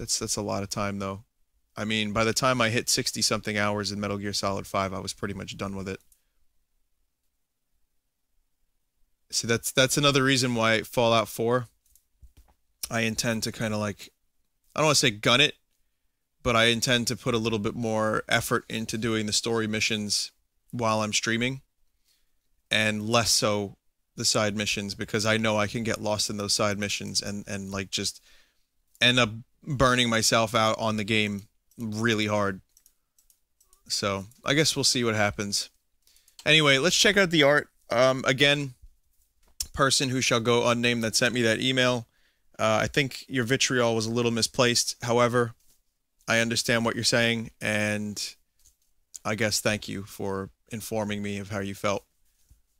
That's that's a lot of time though. I mean, by the time I hit 60 something hours in Metal Gear Solid 5, I was pretty much done with it. See, that's that's another reason why Fallout 4 I intend to kind of like I don't want to say gun it, but I intend to put a little bit more effort into doing the story missions while I'm streaming and less so the side missions because I know I can get lost in those side missions and and like just end up burning myself out on the game really hard. So, I guess we'll see what happens. Anyway, let's check out the art. Um again, person who shall go unnamed that sent me that email. Uh, I think your vitriol was a little misplaced. However, I understand what you're saying, and I guess thank you for informing me of how you felt.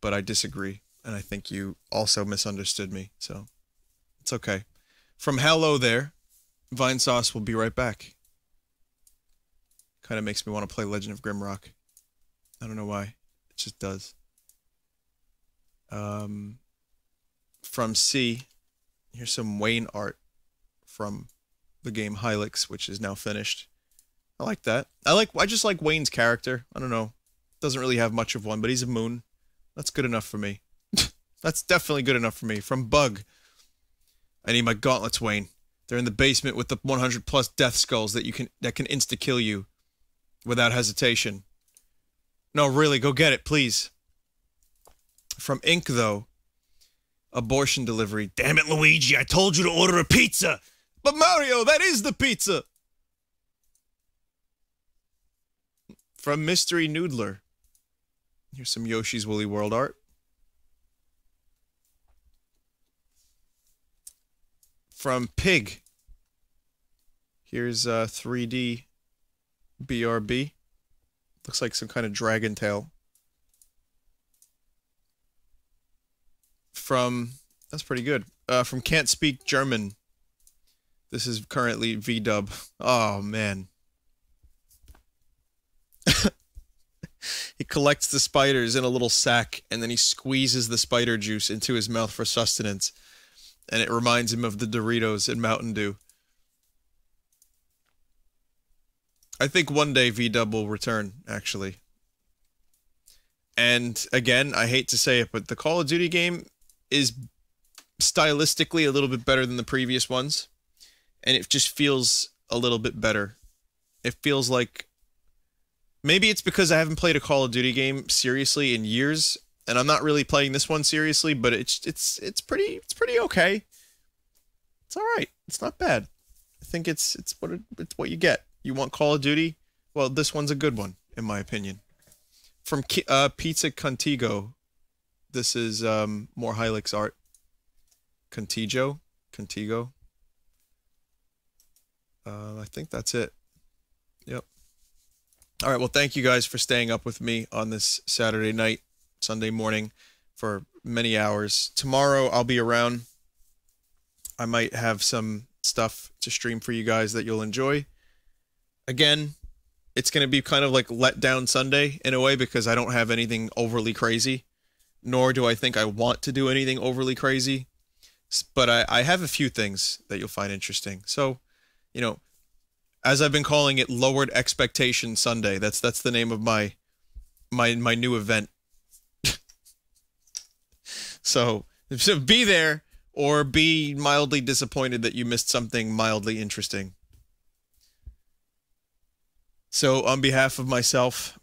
But I disagree, and I think you also misunderstood me. So it's okay. From hello there, Vinesauce will be right back. Kind of makes me want to play Legend of Grimrock. I don't know why. It just does. Um, from C, here's some Wayne art from the game Hylics, which is now finished. I like that. I like. I just like Wayne's character. I don't know. Doesn't really have much of one, but he's a moon. That's good enough for me. That's definitely good enough for me. From Bug. I need my gauntlets, Wayne. They're in the basement with the 100 plus death skulls that you can that can insta kill you without hesitation. No, really, go get it, please. From Ink though, abortion delivery. Damn it, Luigi! I told you to order a pizza. But Mario, that is the pizza. From Mystery Noodler. Here's some Yoshi's Woolly World art. From Pig. Here's uh, 3D BRB. Looks like some kind of dragon tail. From that's pretty good. Uh, from Can't Speak German. This is currently VDub. Oh man. he collects the spiders in a little sack and then he squeezes the spider juice into his mouth for sustenance. And it reminds him of the Doritos and Mountain Dew. I think one day V Dub will return, actually. And again, I hate to say it, but the Call of Duty game is stylistically a little bit better than the previous ones. And it just feels a little bit better. It feels like maybe it's because I haven't played a Call of Duty game seriously in years, and I'm not really playing this one seriously, but it's it's it's pretty it's pretty okay. It's all right. It's not bad. I think it's it's what it, it's what you get. You want Call of Duty? Well, this one's a good one in my opinion. From uh, Pizza Contigo, this is um, more Hylics art. Contigo, Contigo. Uh, I think that's it. Yep. All right. Well, thank you guys for staying up with me on this Saturday night, Sunday morning for many hours. Tomorrow I'll be around. I might have some stuff to stream for you guys that you'll enjoy. Again, it's going to be kind of like let down Sunday in a way because I don't have anything overly crazy, nor do I think I want to do anything overly crazy. But I, I have a few things that you'll find interesting. So, you know, as I've been calling it, lowered expectation Sunday. That's that's the name of my my my new event. So so be there or be mildly disappointed that you missed something mildly interesting. So on behalf of myself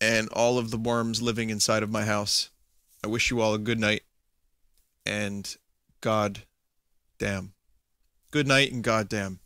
and all of the worms living inside of my house, I wish you all a good night and God damn. Good night and goddamn.